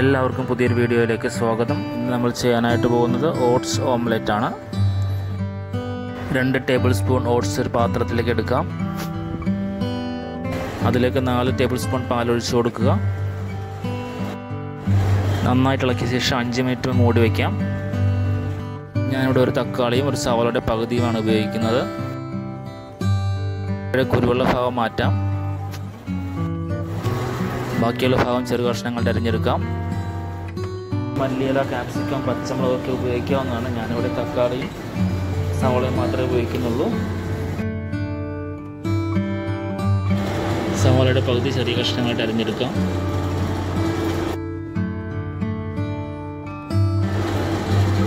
എല്ലാവർക്കും പുതിയൊരു വീഡിയോയിലേക്ക് സ്വാഗതം. ഇന്ന് നമ്മൾ ചെയ്യാനായിട്ട് പോകുന്നത് ഓട്സ് ഓംലെറ്റ് ആണ്. രണ്ട് ടേബിൾ സ്പൂൺ ഓട്സ് ഒരു പാത്രത്തിലേക്ക് എടുക്കാം. അതിലേക്ക് നാല് ടേബിൾ സ്പൂൺ പാലൊഴിച്ച് കൊടുക്കുക. നന്നായിട്ട് ഇളക്കിയ ശേഷം അഞ്ച് മിനിറ്റ് മൂടി വയ്ക്കാം ഞാനിവിടെ ഒരു തക്കാളിയും ഒരു സവാളയുടെ പകുതിയുമാണ് ഉപയോഗിക്കുന്നത്. കുരുവെള്ള ഭാഗം മാറ്റാം. ബാക്കിയുള്ള ഭാഗം ചെറു കഷ്ണങ്ങൾ തിരഞ്ഞെടുക്കാം. മല്ലിയില ക്യാപ്സിക്കം പച്ചമുളകൊക്കെ ഉപയോഗിക്കാവുന്നതാണ് ഞാനിവിടെ തക്കാളിയും സവോളയും മാത്രമേ ഉപയോഗിക്കുന്നുള്ളൂ. സവാളയുടെ പകുതി ചെറിയ കഷ്ണങ്ങളായിട്ട് അരിഞ്ഞെടുക്കാം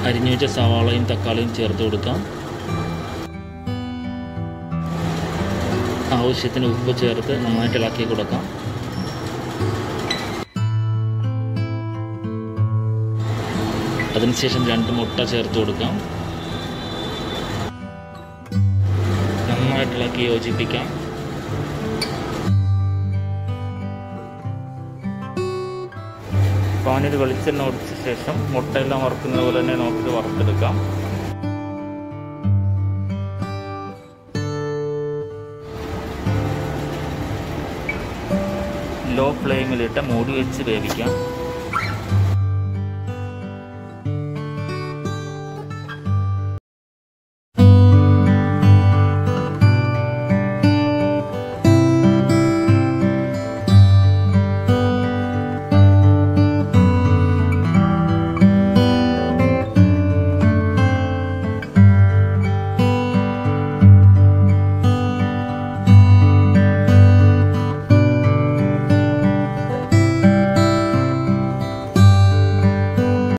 അരിഞ്ഞു വെച്ച സവാളയും തക്കാളിയും ചേർത്ത് കൊടുക്കാം. ആവശ്യത്തിന് ഉപ്പ് ചേർത്ത് നന്നായിട്ട് ഇളക്കി കൊടുക്കാം. അതിനുശേഷം രണ്ട് മുട്ട ചേർത്ത് കൊടുക്കാം. നന്നായിട്ടിളക്കി യോജിപ്പിക്കാം. പാനിൽ വെളിച്ചെണ്ണ ഒടിച്ച ശേഷം മുട്ടയെല്ലാം വറുക്കുന്നത് പോലെ തന്നെ നോക്കി വറുത്തെടുക്കാം. ലോ ഫ്ലെയിമിലിട്ട് മൂടി വെച്ച് വേവിക്കാം.